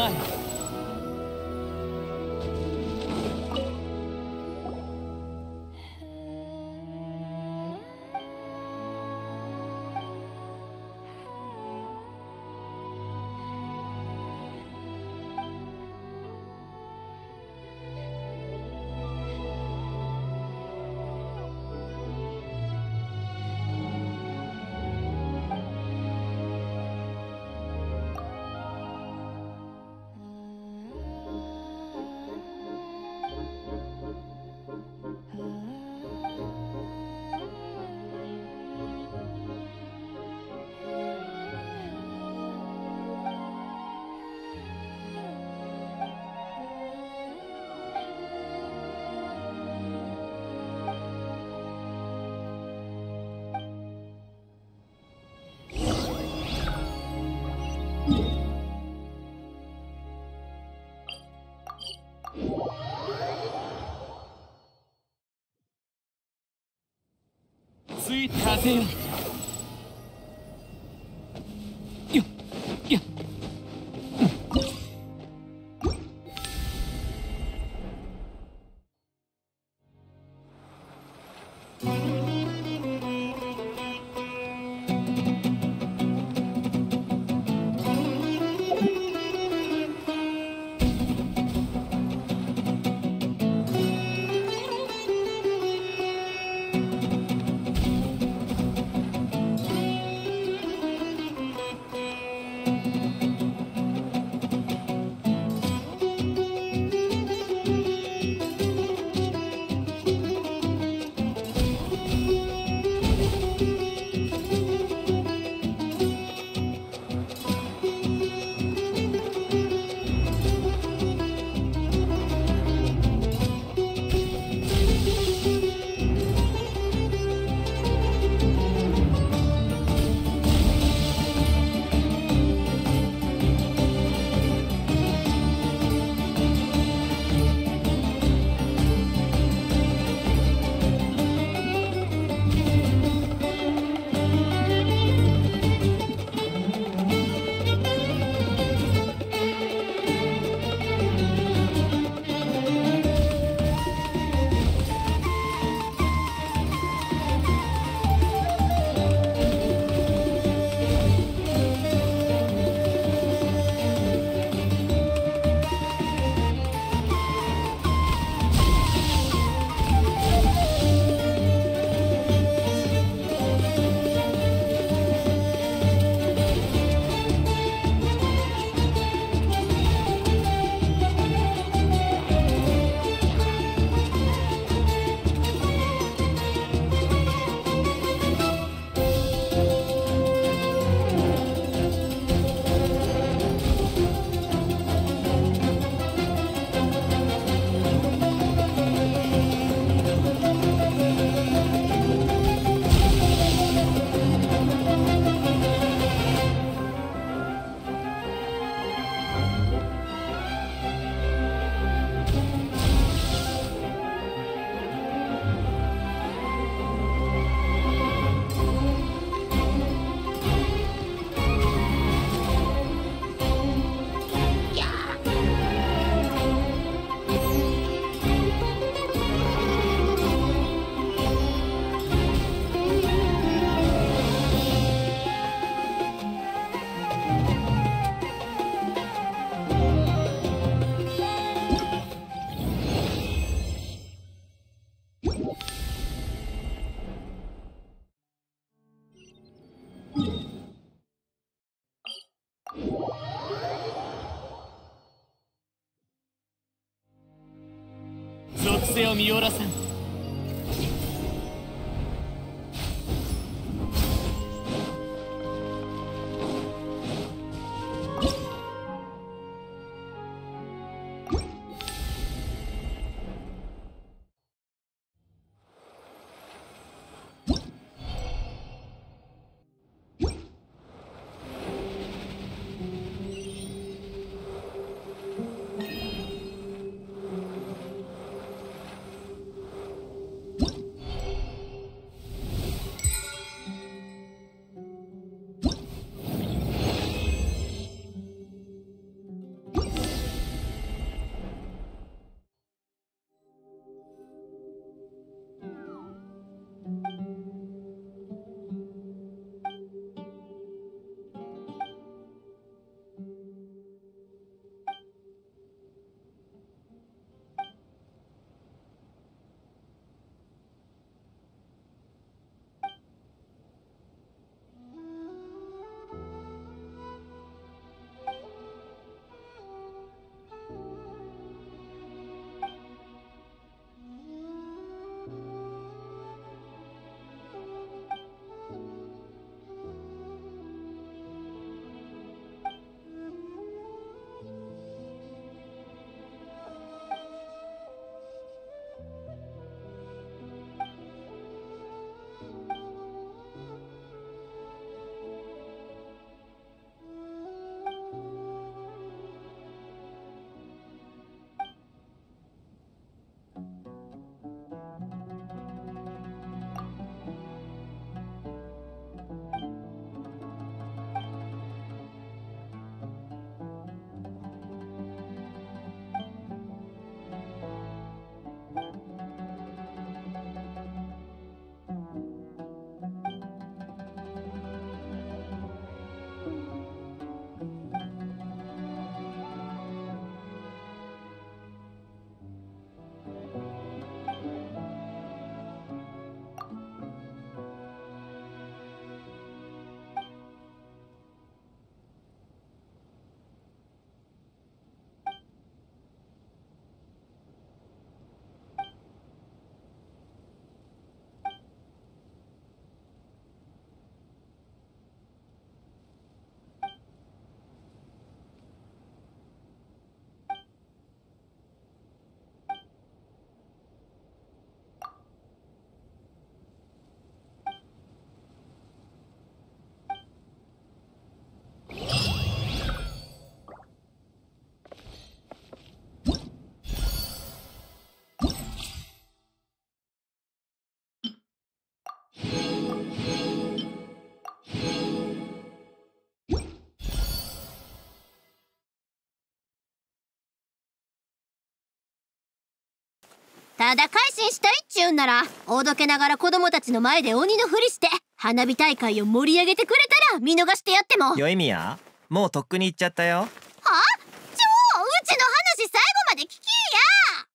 ま sweet Kazim. を見下ろさんただ改心したいっちゅうんならおどけながら子供たちの前で鬼のふりして花火大会を盛り上げてくれたら見逃してやっても。よいみや。もうとっくに行っちゃったよ。